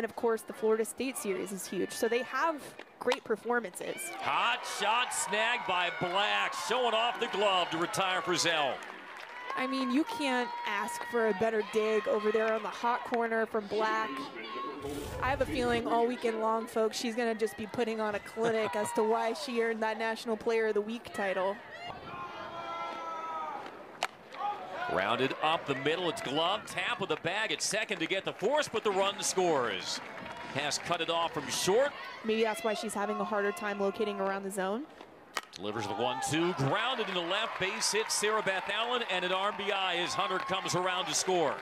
And of course, the Florida State series is huge. So they have great performances. Hot shot snagged by Black, showing off the glove to retire Frizell. I mean, you can't ask for a better dig over there on the hot corner from Black. I have a feeling all weekend long, folks, she's going to just be putting on a clinic as to why she earned that National Player of the Week title. Rounded up the middle, it's glove, tap with the bag at second to get the force, but the run scores. Has cut it off from short. Maybe that's why she's having a harder time locating around the zone. Delivers the one-two, grounded in the left, base hit Sara Beth Allen, and an RBI as Hunter comes around to score.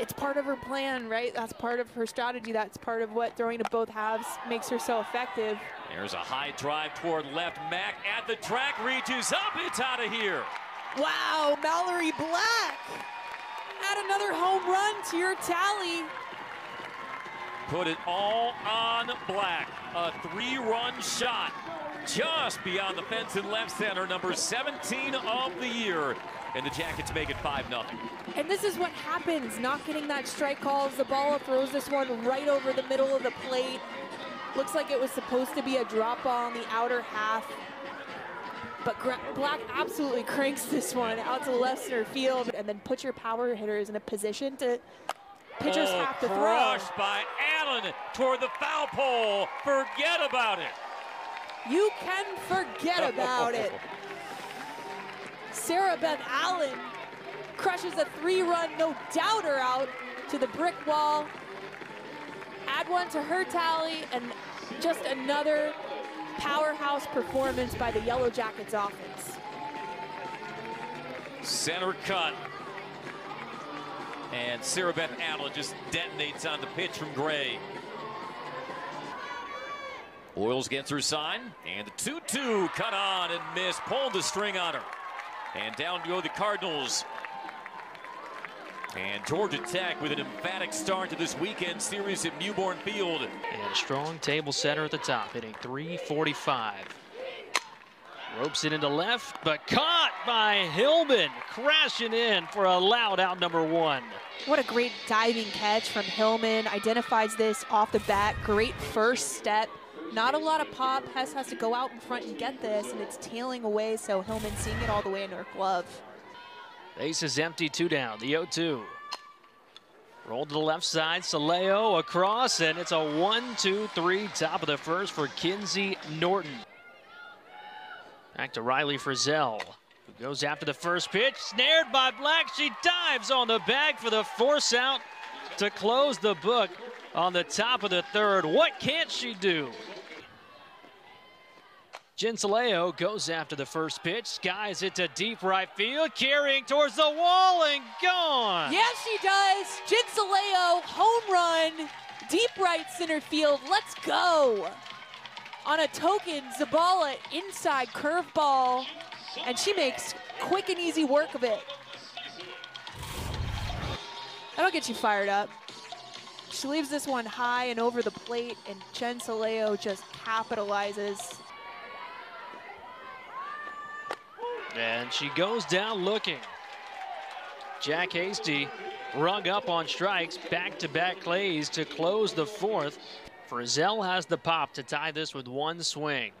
It's part of her plan, right? That's part of her strategy. That's part of what throwing to both halves makes her so effective. There's a high drive toward left. Mack at the track, reaches up, it's out of here. Wow, Mallorie Black. Add another home run to your tally. Put it all on Black. A three-run shot just beyond the fence in left center, number 17 of the year. And the Jackets make it 5-0. And this is what happens, not getting that strike call as Zabala throws this one right over the middle of the plate. Looks like it was supposed to be a drop ball on the outer half. But Black absolutely cranks this one out to left center field and then puts your power hitters in a position to pitchers oh, have to throw. Crushed by Allen toward the foul pole. Forget about it. You can forget about it. Sara Beth Allen crushes a three-run no-doubter out to the brick wall. Add one to her tally, and just another powerhouse performance by the Yellow Jackets offense. Center cut. And Sara Beth Allen just detonates on the pitch from Gray. Voyles gets her sign, and the 2-2 cut on and missed, pulled the string on her. And down go the Cardinals. And Georgia Tech with an emphatic start to this weekend series at Mewborn Field. And a strong table setter at the top, hitting 345. Ropes it into left, but caught by Hillman, crashing in for a loud out number one. What a great diving catch from Hillman. Identifies this off the bat. Great first step. Not a lot of pop. Hess has to go out in front and get this, and it's tailing away, so Hillman seeing it all the way into her glove. Base is empty, two down, the 0-2. Roll to the left side, Sileo across, and it's a one, two, three, top of the first for Kinsey Norton. Back to Riley Frizell, who goes after the first pitch, snared by Black. She dives on the bag for the force out to close the book on the top of the third. What can't she do? Sileo goes after the first pitch, skies it to deep right field, carrying towards the wall and gone. Yes, she does. Sileo, home run, deep right center field. Let's go. On a token, Zabala inside curveball, and she makes quick and easy work of it. That'll get you fired up. She leaves this one high and over the plate, and Jin Sileo just capitalizes. And she goes down looking. Jack Hasty rung up on strikes, back-to-back -back clays to close the fourth. Frizell has the pop to tie this with one swing.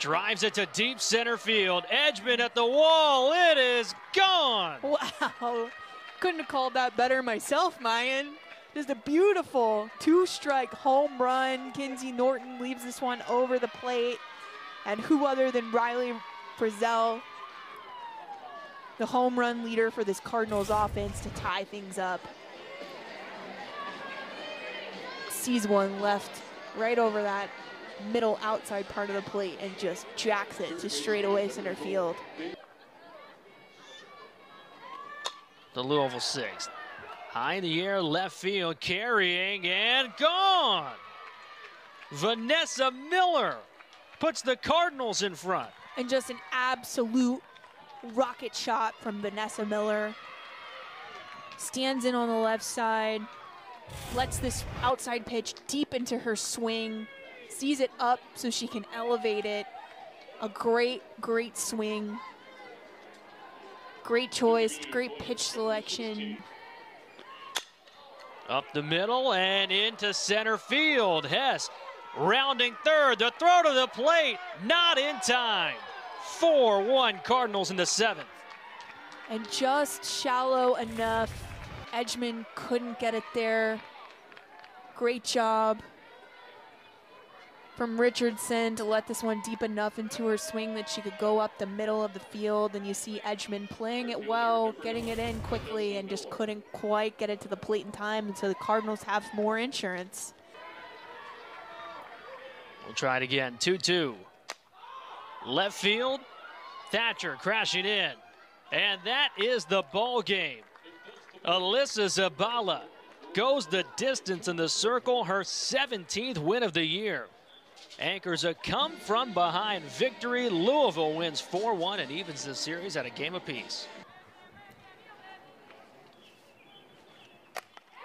Drives it to deep center field. Edgman at the wall. It is gone. Wow. Couldn't have called that better myself, Mayan. Just a beautiful two-strike home run. Kinsey Norton leaves this one over the plate. And who other than Riley Frizell, the home run leader for this Cardinals offense to tie things up. Sees one left right over that middle outside part of the plate and just jacks it to straightaway center field. The Louisville sixth. High in the air, left field, carrying and gone. Vanessa Miller puts the Cardinals in front and just an absolute rocket shot from Vanessa Miller. Stands in on the left side, lets this outside pitch deep into her swing, sees it up so she can elevate it. A great, great swing. Great choice, great pitch selection. Up the middle and into center field. Hess rounding third. The throw to the plate. Not in time. 4 1 Cardinals in the seventh. And just shallow enough. Edgman couldn't get it there. Great job from Richardson to let this one deep enough into her swing that she could go up the middle of the field. And you see Edgman playing it well, getting it in quickly, and just couldn't quite get it to the plate in time. And so the Cardinals have more insurance. We'll try it again. 2 2. Left field. Thatcher crashing in. And that is the ball game. Alyssa Zabala goes the distance in the circle, her 17th win of the year. Anchors a come from behind victory. Louisville wins 4 1 and evens the series at a game apiece.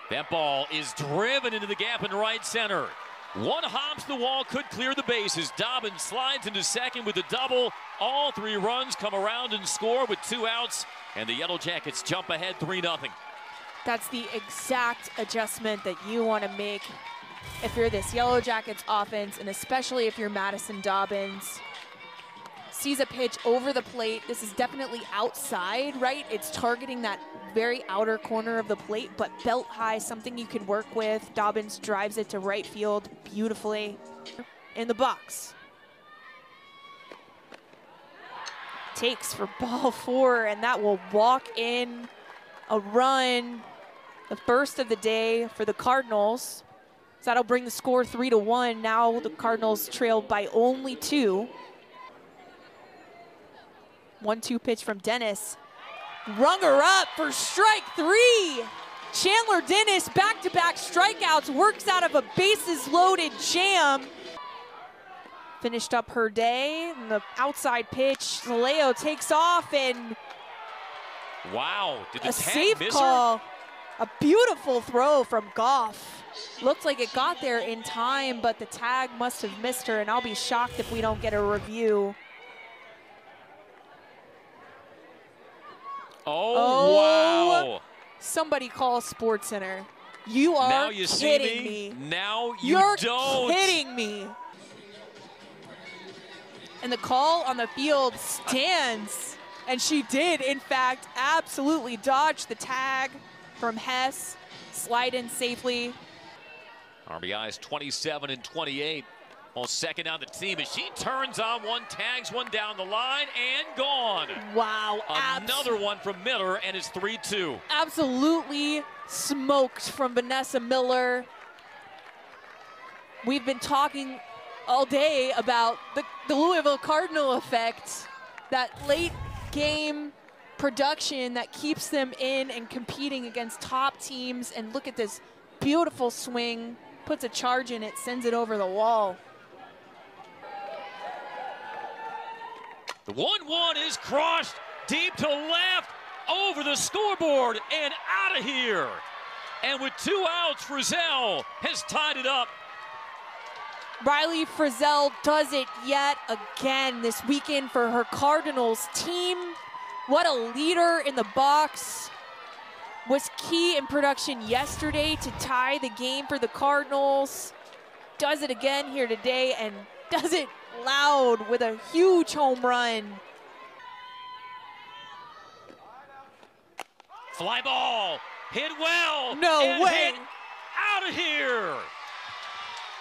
That ball is driven into the gap in right center. One hops the wall, could clear the bases. Dobbins slides into second with a double. All three runs come around and score with two outs, and the Yellow Jackets jump ahead 3 0. That's the exact adjustment that you want to make if you're this Yellow Jackets offense, and especially if you're Madison Dobbins. Sees a pitch over the plate. This is definitely outside, right? It's targeting that very outer corner of the plate, but belt high, something you can work with. Dobbins drives it to right field beautifully in the box. Takes for ball four, and that will walk in a run, the first of the day for the Cardinals. So that'll bring the score three to one. Now the Cardinals trailed by only two. One-two pitch from Dennis. Rung her up for strike three. Chandler Dennis back-to-back strikeouts, works out of a bases-loaded jam. Finished up her day. And the outside pitch, Leo takes off and wow, did the a safe call. Her? A beautiful throw from Goff. Looked like it got there in time, but the tag must have missed her, and I'll be shocked if we don't get a review. Oh, oh wow. Somebody call SportsCenter. You are now you kidding me. me. Now you You're don't. kidding me. And the call on the field stands. And she did, in fact, absolutely dodge the tag from Hess, slide in safely. RBI's 27 and 28. Well, second on the team as she turns on one, tags one down the line, and gone. Wow. Another one from Miller, and it's 3-2. Absolutely smoked from Vanessa Miller. We've been talking all day about the, the Louisville Cardinal effect, that late game production that keeps them in and competing against top teams. And look at this beautiful swing, puts a charge in it, sends it over the wall. The 1-1 is crushed deep to left, over the scoreboard, and out of here. And with two outs, Frizell has tied it up. Riley Frizell does it yet again this weekend for her Cardinals team. What a leader in the box. Was key in production yesterday to tie the game for the Cardinals. Does it again here today and does it loud with a huge home run. Fly ball, hit well. No way. out of here.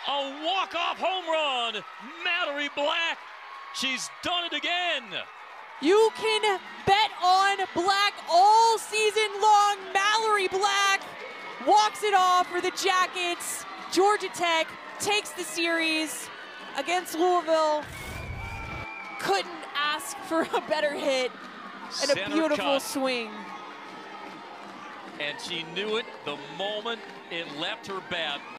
A walk-off home run, Mallorie Black. She's done it again. You can bet on Black all season long. Mallorie Black walks it off for the Jackets. Georgia Tech takes the series against Louisville. Couldn't ask for a better hit and Center a beautiful cut. swing. And she knew it the moment it left her bat.